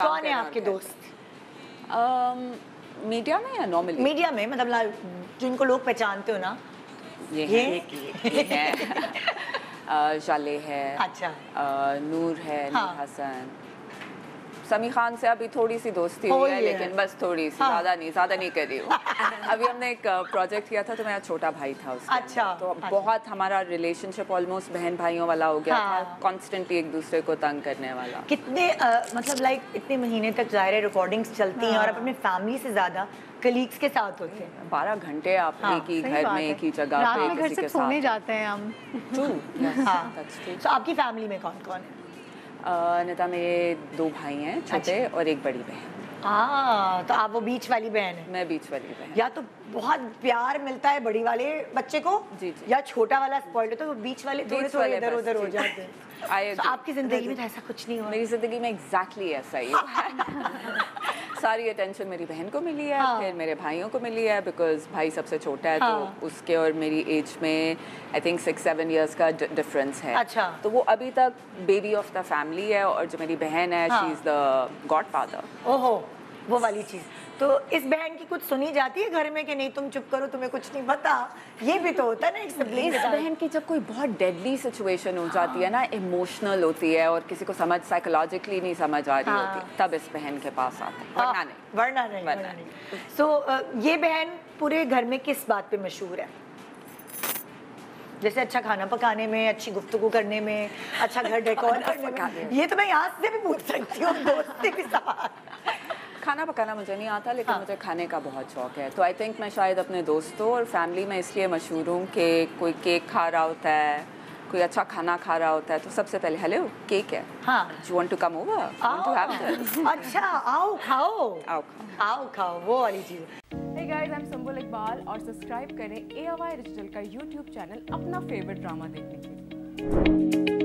कौन है आपके दोस्त? मीडिया में या नॉर्मल मीडिया में मतलब जिनको लोग पहचानते हो ना ये ये? है ये है। अ, जाले है अच्छा। नूर है हाँ। हसन समी खान से अभी थोड़ी सी दोस्ती हो हुई है है। लेकिन बस थोड़ी सी हाँ। ज़्यादा नहीं ज़्यादा नहीं कर रही हूँ। अभी हमने एक प्रोजेक्ट किया था तो मेरा छोटा भाई था उसका अच्छा, तो अच्छा। बहुत हमारा रिलेशनशिप ऑलमोस्ट बहन भाइयों वाला हो गया हाँ। था कॉन्स्टेंटली एक दूसरे को तंग करने वाला। कितने मतलब लाइक इतने महीने तक ज़ाहिर है रिकॉर्डिंग्स चलती हैं और अपने फैमिली से ज़्यादा कलीग्स के साथ होते हैं। बारह घंटे आप हाँ, एक ही घर में एक ही जगह पे घर से सोने जाते हैं हम। Yes, हाँ। आपकी फैमिली में कौन कौन है? निता मेरे दो भाई हैं छोटे अच्छा। और एक बड़ी बहन। हाँ तो आप वो बीच वाली बहन है? मैं बीच वाली बहन। या तो बहुत प्यार मिलता है बड़ी वाले बच्चे को जी, जी। या छोटा वाला है तो बीच वाले थोड़े थोड़े इधर उधर हो जाते हैं। I तो आपकी ज़िंदगी में तो ऐसा कुछ नहीं हुआ। मेरी ज़िंदगी में एग्जैक्टली exactly ऐसा है। सारी अटेंशन मेरी बहन को मिली है हाँ। फिर मेरे भाइयों को मिली है बिकॉज़ भाई सबसे छोटा है हाँ। तो उसके और मेरी एज में I think six seven years का डिफरेंस है अच्छा। तो वो अभी तक बेबी ऑफ़ द फैमिली है और जो मेरी बहन है हाँ। She is the god father ओहो वो वाली चीज़ तो इस बहन की कुछ सुनी जाती है घर में कि नहीं तुम चुप करो तुम्हें कुछ नहीं पता? ये भी तो होता है ना एक इस बहन की जब कोई बहुत डेडली सिचुएशन हो जाती है ना इमोशनल होती है और किसी को समझ साइकोलॉजिकली नहीं समझ आ रही हाँ। होती तब इस बहन के पास आते हैं। वरना हाँ, नहीं। वरना नहीं वरना वरना नहीं। सो ये बहन पूरे घर में किस बात पे मशहूर है? जैसे अच्छा खाना पकाने में अच्छी गुफ्तगू करने में अच्छा घर डेकोर करने में। ये तो मैं यहाँ से भी पूछ सकती हूँ दोस्ती के साथ। खाना पकाना मुझे नहीं आता लेकिन हाँ। मुझे खाने का बहुत शौक है। तो आई थिंक मैं शायद अपने दोस्तों और फैमिली में इसलिए मशहूर हूँ कि कोई केक खा रहा होता है कोई अच्छा खाना खा रहा होता है तो सबसे पहले हेलो केक है? हाँ। You want to come over want to have आओ, अच्छा आओ खाओ। आओ खाओ। आओ खाओ वो वाली चीज़। Hey guys, I'm Sumbul Iqbal और सब्सक्राइब करें AOI डिजिटल का YouTube चैनल अपना फेवरेट ड्रामा देखने के लिए।